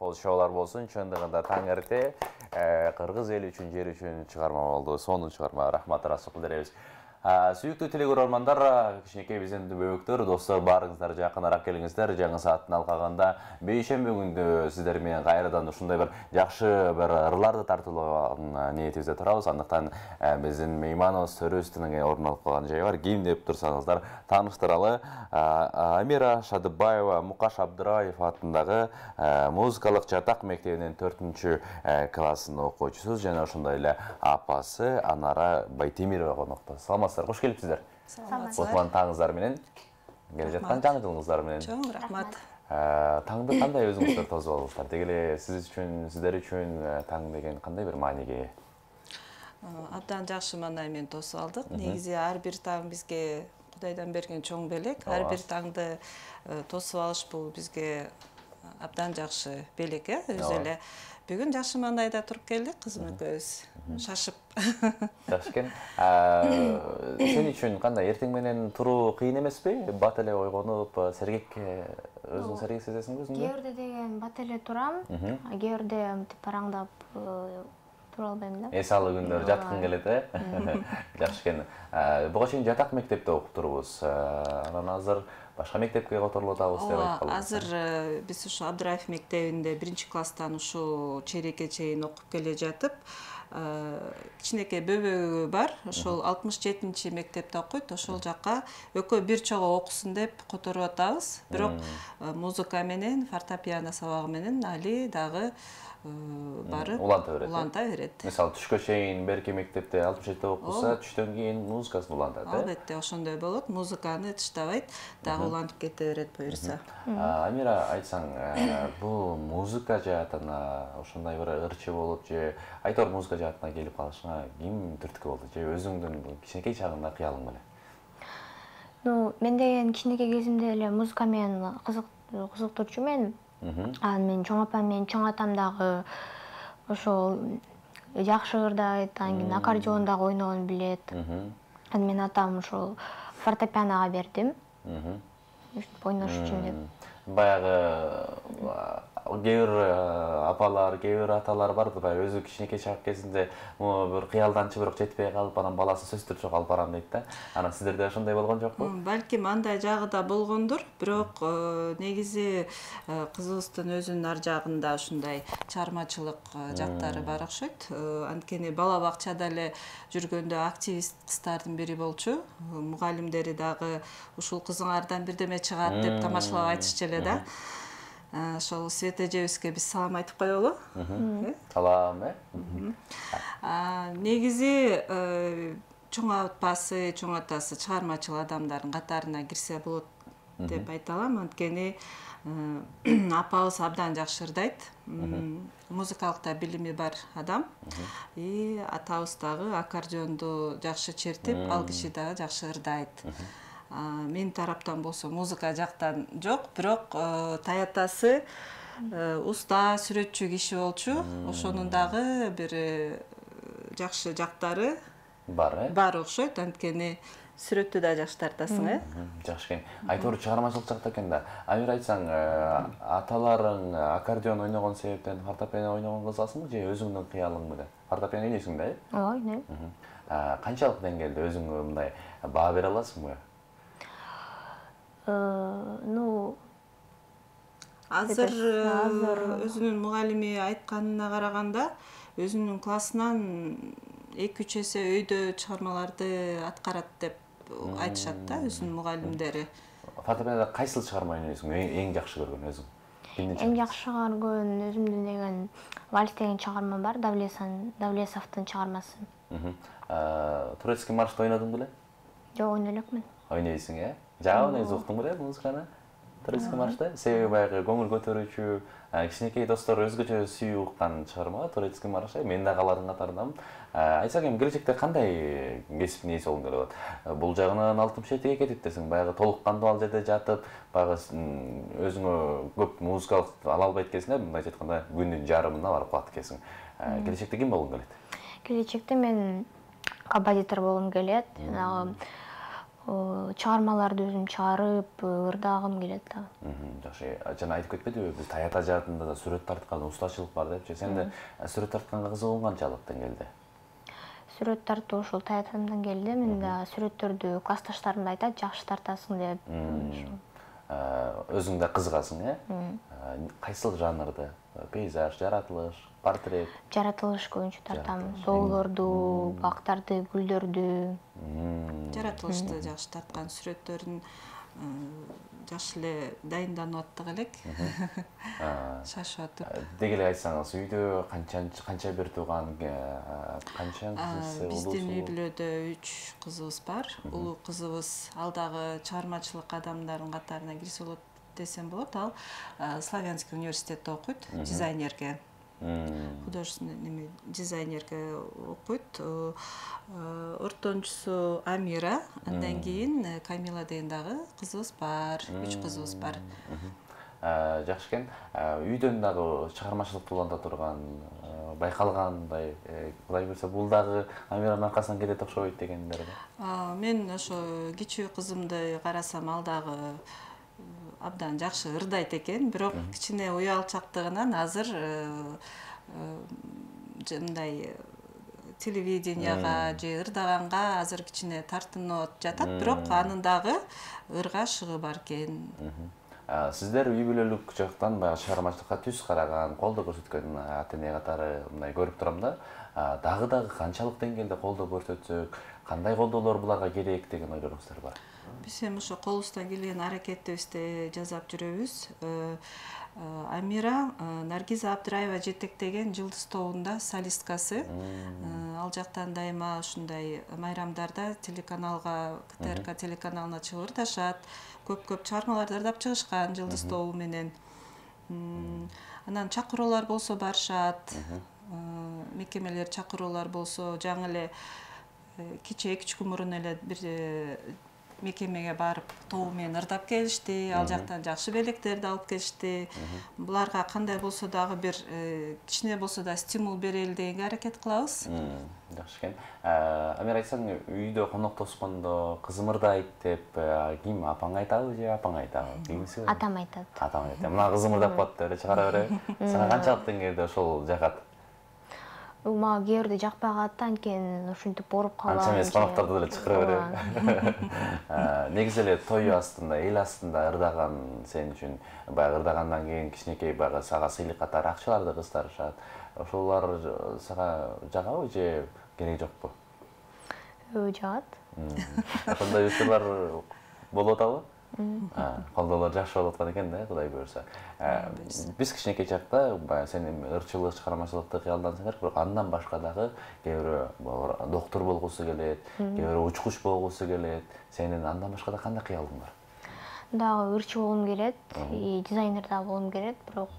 чыгармабыз шоулар болсун чындыгында таң эрте кыргыз эли үчүн жер үчүн чыгарма болду сонун чыгарма рахмат ырашыкыл беребиз сүйүктүү телекөрөрмандар кичинекей биздин бөбөктөр достор баарыңыздар жакыныраак келиңиздер жаңы сааттын алкагында бейшемби күндү сиздер менен кайрадан ушундай бир жакшы бир ырларды тартуулаган ниетибизде турабыз андыктан биздин мейманыбыз төрүбүздүн орун алып калган жай бар ким деп турсаңыздар тааныштыралы амира шадыбаева мукаш абдыраев атындагы музыкалык жатак мектебинин төртүнчү класстын окуучусу жана ошондой эле апасы анара байтемирова конокто саламатсызбы саламатсыздар кош келипсиздер кутман таңыңыздар менен келе жаткан жаңы жылыңыздар менен. Чоң рахмат. Таңды кандай өзүңүздөр тосуп алдыңыздар деги эле сиз үчүн сиздер үчүн таң деген кандай бир мааниге ээ абдан жакшы маанай менен тосуп алдык негизи ар бир таң бизге кудайдан берген чоң белек ар бир таңды тосуп алыш бул бизге абдан жакшы белек э өзү эле бүгүн жакшы маанайда туруп келдик кызым экөөбүз. Шашып. Жакшы экен. Сен үчүн кандай эртең менен туруу кыйын эмеспи? Бат эле ойгонуп сергек өзүң сергек сезесиңби өзүңдү кээ бирде деген бат эле турам. Кээ бирде мынтип бараңдап тура албайм да. Эс алуу күндөр жаткың келет э? Жакшы экен. Буга чейин жатак мектепте окуп турбуз анан азыр башка мектепке которулуп атабыз деп айткалыбыз азыр биз ушу абдыраев мектебинде биринчи класстан ушул чейрекке чейин окуп келе жатып кичинекей бөбөгү бар. Ошол алтымыш жетинчи мектепте окуйт. Ошол жака экөө бир чого окусун деп которуп атабыз. Бирок музыка менен фортепиано сабагы менен али дагы барып уланта берет уланта берет. Мисалы түшкө чейин берки мектепте алтымыш жетиде окуп калса түштөн кийин музыкасын улантат э албетте ошондой болот. Музыканы тыштабайт дагы улантып кете берет буюрса. Амира айтсаң бул музыка жаатына ошондой бир ырчы болуп же айтор музыка жаатына келип калышыңа ким түрткү болду же өзүңдүн кичинекей чагыңда кыялың беле ну мен деген кичинекей кезимде эле музыка менен кызыктуучумун анан менин чоң апам менен чоң атам дагы ошол жакшы ырдайт анан кийин аккордеон дагы ойногону билет анан менин атам ошол фортепианога бердим ойнош үчүн деп. Баягы кээ бир апалар кээ бир аталар бар баягы өзү кичинекей чак кезинде бир кыялданчу бирок жетпей калып анан баласын сөзсүз алып барам дейт да. Анан сиздерде ошондой болгон жокпу? Балким андай жагы да болгондур бирок негизи кызыбыздын өзүнүн ар жагында ушундай чыгармачылык жактары бар окшойт. Анткени бала бакчада эле жүргөндө активист кыздардын бири болчу. Мугалимдери дагы ушул кызыңардан бирдеме чыгат деп тамашалап айтышчу эле да. Ошол света эжебизге биз салам айтып коелу. Салам э? Негизи чоң апасы чоң атасы чыгармачыл адамдардын катарына кирсе болот деп айта алам анткени апабыз абдан жакшы ырдайт музыкалык да билими бар адам. И атабыз дагы аккордеонду жакшы чертип ал киши дагы жакшы ырдайт менин тараптан болсо музыка жактан жок бирок таятасы уста сүрөтчү киши болчу. Ошонун дагы бир жакшы жактары бар э? Бар окшойт. Анткени сүрөттү да жакшы тартасың э? Жакшы экен айтор чыгармачылык жакта экен да. Амир айтсаң аталарың аккордеон ойногон себептен фортепиано ойногонго ызасыңбы же өзүңдүн кыялың беле фортепиано ойнойсуң да э? Ооба ойнойм канчалык деңгээлде өзүңө мындай баа бере аласыңбы? Ну азыр өзүнүн мугалими айтканына караганда өзүнүн классынан эки үч эсе өйдө чыгармаларды аткарат деп айтышат да өзүнүн мугалимдери. Фортепианода кайсыл чыгарма ойнойсуң эң жакшы көргөн өзүң? Эң жакшы? көргөн өзүмдүн деген вальс деген чыгарма бар давлесовдун чыгармасы. Турецкий маршты ойнодуң беле? Жок ойной элекмин ойнойсуң э? Жагы эле уктуң беле музыканы турецкий маршты себеби баягы көңүл көтөрүүчү кичинекей достор өзгөчө сүйүп уккан чыгарма турецкий марш мен дагы алардын катарындамын айтсаң эми келечекте кандай кесиптин ээси болгуң келип атат бул жагынан алтымыш жетиге кетип десең баягы толук кандуу ал жерде жатып баягы өзүңө көп музыкалык ала албайт экенсиң да мындайча айтканда күндүн жарымына барып калат экенсиң келечекте ким болгуң келет келечекте мен композитор болгум келет жанагы э, чыгармаларды өзүм чыгарып э, ырдагым келет дагы. Мгм, жакшы. А, жана айтып кетпедиби биз таята жаатында да сүрөт тарткан устачылык бар депчи. Сенде э, сүрөт тартканга кызыгуң канчалык деңгээлде сүрөт тартуу ушул таятамдан келди мен да сүрөттөрдү классташтарым да айтат жакшы тартасың деп. Ошо Э, өзүң да кызыгасың э? Э, кайсыл жанрды? Э, пейзаж жаратылыш портрет? Жаратылыш көбүнчө тартам доолорду бактарды гүлдөрдү жаратылышты жакшы тарткан сүрөттөрүн жакшы эле дайынданып аттык элек шашып атып деги эле айтсаңыз үйдө канча канча бир тууган канча биздин үй бүлөдө үч кызыбыз бар. Улуу кызыбыз ал дагы чыгармачылык адамдардын катарына кирсе болот десем болот ал славянский университетте окуйт дизайнерге. Художественный неме дизайнерге окуйт. Ортончусу амира андан кийин э, камила деген дагы кызыбыз бар үч кызыбыз бар. Жакшы экен. Үйдөн дагы чыгармачылыкты уланта турган э, байкалгандай э, кудай буюрса бул дагы амиранын аркасынан келет окшобойт дегендер да А, мен ошо кичүү кызымды карасам ал дагы абдан жакшы ырдайт экен бирок кичине уялчактыгынан азыр э, э, мындай э, телевиденияга же ырдаганга азыр кичине тартынып жатат. Бирок анын дагы ырга шыгы бар экен сиздер үй бүлөлүк жактан баягы чыгармачылыкка түз караган колдоо көрсөткөн ата эне катары мындай көрүп турам да. Дагы дагы канчалык деңгээлде колдоо көрсөтсөк кандай колдоолор буларга керек деген ойлоруңуздар бар? Биз эми ошо колубуздан келген аракетибизди жасап жүрөбүз. Э, э, амира э, наргиза абдыраева жетектеген жылдыз тобунда солисткасы. Ал жактан дайыма ушундай майрамдарда телеканалга ктрк телеканалына чыгып көп көп чыгармаларды ырдап чыгышкан жылдыз тобу менен. Анан чакыроолор болсо барышат. Мекемелер чакыроолор болсо жаңы эле э, кечээ эки үч күн мурун эле бир мекемеге барып тобу менен ырдап келишти ал жактан жакшы белектерди алып келишти. Буларга кандай болсо дагы бир э, кичине болсо да стимул берели дегенге аракет кылабыз. Жакшы экен. Э, амир айтсаң үйдө коноктошкондо кызым ырдайт деп э, ким апаң айтабы же апаң айтабы кимиси атам айтат атам айтат мына кызым ырдап калат деп эле чыгара береби сага канчалык деңгээлде ошол жагат мага кээ бирде жакпай калат да анткени ушинтип ооруп калам анча эмес конокторду деле чакыра береби Э, негизи эле той астында эл астында ырдаган сен үчүн баягы ырдагандан кийин кичинекей баягы сага сыйлык катары акчаларды кыстарышат ошолор сага жагабы же кереги жокпу? Өө, жагат. Ошондой учурлар болуп атабы колдоолор жакшы болуп аткан экен да кудай буюрса биз кичинекей чакта баягы сен эми ырчылык чыгармачылыкты кыялдансаң керек бирок андан башка дагы кээ бирөө доктор болгусу келет кээ бирөө учкуч болгусу келет сенин андан башка да кандай кыялың бар дагы ырчы болгум келет и дизайнер дагы болгум келет бирок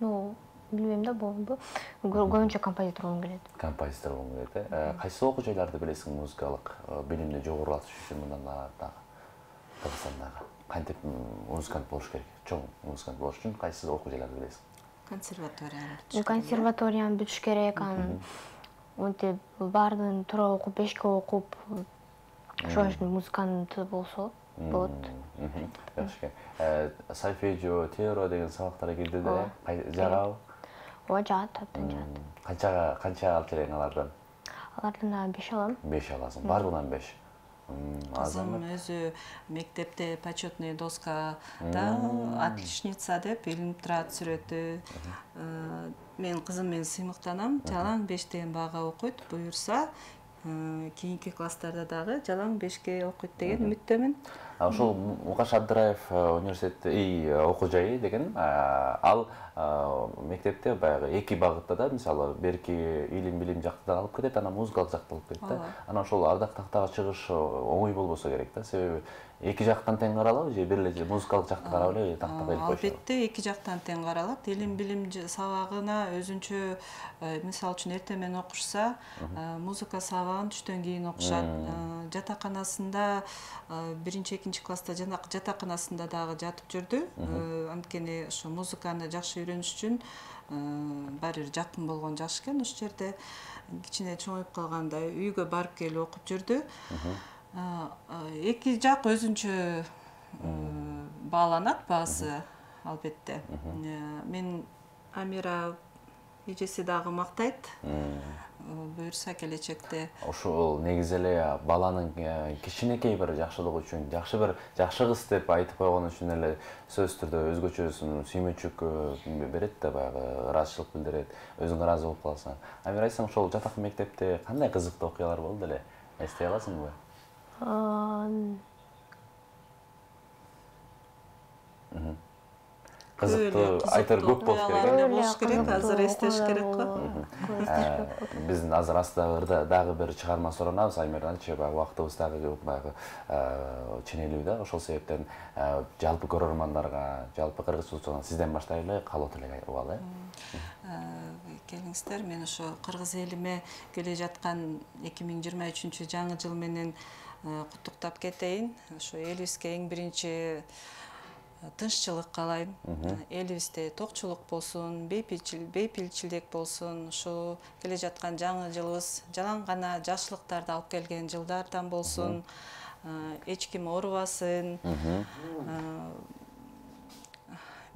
ну билбейм да болду Кө- көбүнчө композитор болгум келет композитор болгуң келет э Э, кайсы окуу жайларды билесиң музыкалык билимди жогорулатыш үчүн мындан да- дагы кыргызстандагы кантип м, музыкант болуш керек. Чоң музыкант болуш үчүн кайсы окуу жайларды билесиң консерваторияны консерваторияны бүтүш керек анан монтип баарын туура окуп бешке окуп ошон үчүн музыкант болсо болот жакшы экен Э, сольфеджио теоро деген сабактарга кирди да жагабы ооба жагат абдан жагат канчага канча алып желең алардан? Алардан дагы беш алам. Беш аласың. Баардыгынан беш? Кызым өзү мектепте почетный доскада отличница деп илинип турат сүрөтү Э, мен кызым менен сыймыктанам. Жалаң беш деген баага окуйт буюрса э, кийинки класстарда дагы жалаң бешке окуйт деген үмүттөмүн ошол мукаш абдыраев э, университети и э, окуу жайы деген э, ал мектепте баягы эки багытта да мисалы берки илим билим жакты да алып кетет анан музыкалык жакты алып кетет да анан ошол ардак тактага чыгыш оңой болбосо керек да себеби эки жактан тең каралабы же бир эле музыкалык жакты карап эле тактага илип коюшабы албетте эки жактан тең каралат илим билим сабагына өзүнчө мисалы үчүн эртең менен окушса музыка сабагын түштөн кийин окушат жатаканасында биринчи экинчи класста жатаканасында дагы жатып жүрдү. Э, анткени ошо музыканы жакшы үйрөнүш үчүн э, баары бир жакын болгон жакшы экен ошол жерде. Кичине чоңоюп калганда үйгө барып келип окуп жүрдү. А, эки жак өзүнчө э, бааланат баасы албетте. Э, мен амира эжеси дагы мактайт. Э, буюрса келечекте. Ушул негизи эле баланын э, кичинекей бир жакшылыгы үчүн жакшы бир жакшы кыз деп айтып койгон үчүн эле сөзсүз түрдө өзгөчө сүймөнчүк э, берет да баягы ыраазычылык билдирет өзүң ыраазы болуп каласың. Амир айсаң ошол жатак мектепте кандай кызыктуу окуялар болду эле эстей аласыңбы кызыктуу айтар көп болуш керек. э? болуш керек азыр эстеш керек го биздин азыр астагы дагы бир чыгарма суранабыз амирданчы баягы убактыбыз дагы баягы ченелүү да ошол себептен жалпы көрөрмандарга жалпы кыргыз сизден баштайлы каалоо тилек убалы э келиңиздер мен ошо кыргыз элиме келе жаткан эки миң жыйырма үчүнчү жаңы жыл менен куттуктап кетейин ошо элибизге эң биринчи тынччылык каалайм элибизде токчулук болсун бейпилчилдик болсун ушу келе жаткан жаңы жылыбыз жалаң гана жакшылыктарды алып келген жылдардан болсун эч ким оорубасын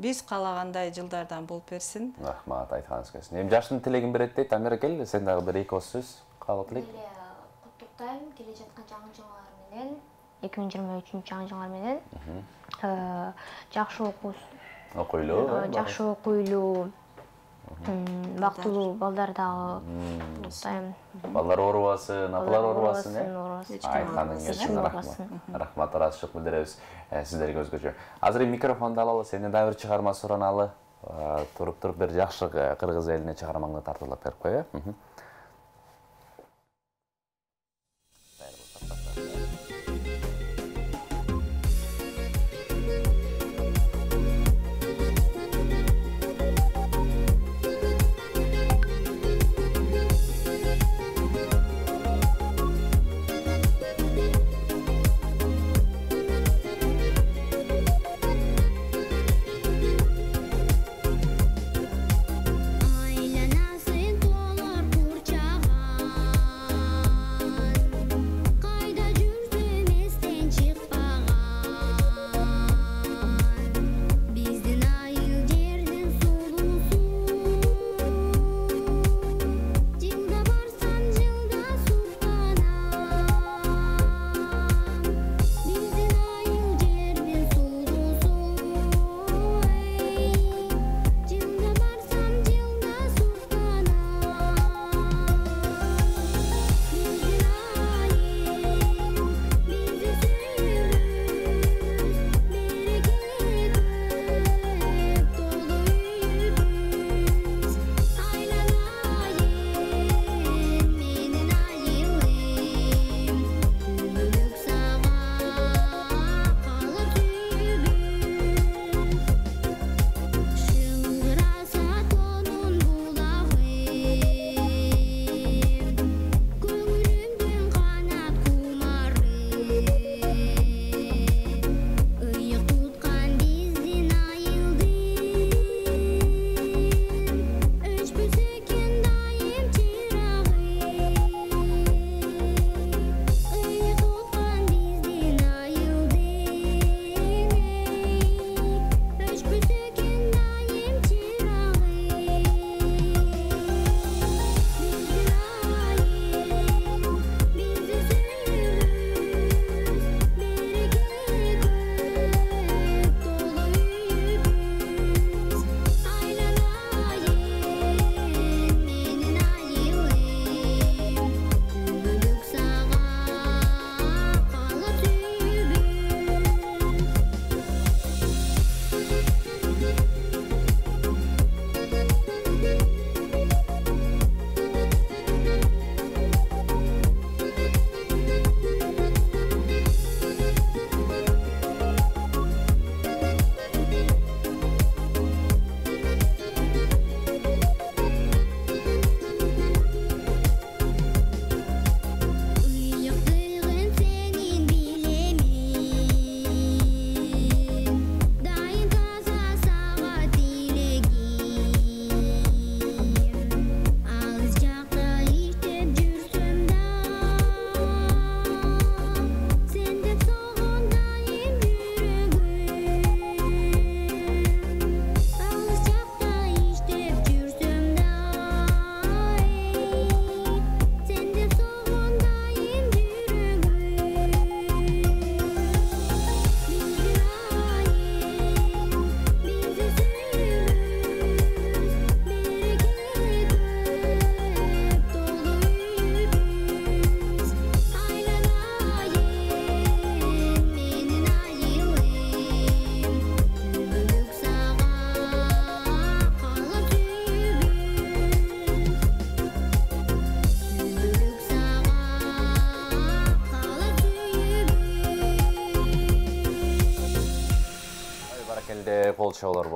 биз каалагандай жылдардан болуп берсин. Рахмат айтканыңыз келсин эми жаштын тилегин берет дейт амира кел. Сен дагы бир эки ооз сөз каалоо тилек эле куттуктайм. Келе жаткан жаңы жылыңар менен эки миң жыйырма үчүнчү жаңы жылыңар менен. Э, жакшы окуу окуйлуу жакшы окуйлуу бактылуу балдар дагы куттуктайм балдар оорубасын апалар оорубасын э оорубасын айтканың келсин Эч ким рахмат. ыраазычылык билдиребиз э, сиздерге өзгөчө. Азыр эми микрофонду алалы сенден дагы бир чыгарма сураналы Э, туруп туруп бир жакшы э, кыргыз элине чыгармаңды тартуулап берип кой э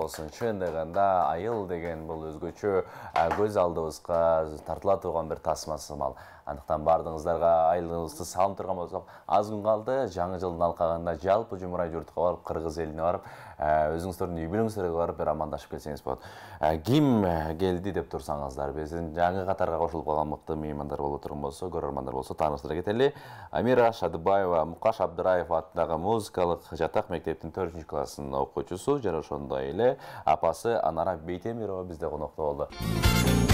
болсун чындыгында айыл деген бул өзгөчө көз алдыбызга тартыла турган бир тасма сымал андыктан баардыгыңыздарга айылыбызды салынып турган болсок аз күн калды жаңы жылдын алкагында жалпы жумурай журтка барып кыргыз элине барып ә, өзүңүздөрдүн үй бүлөңүздөргө барып бир амандашып келсеңиз болот Ә, ким ә, келди деп турсаңыздар биздин жаңы катарга кошулуп калган мыкты меймандар боло турган болсо көрөрмандар болсо тааныштыра кетели амира шадыбаева мукаш абдыраев атындагы музыкалык жатак мектептин төртүнчү класстын окуучусу жана ошондой эле апасы анара бейтемирова бизде конокто болду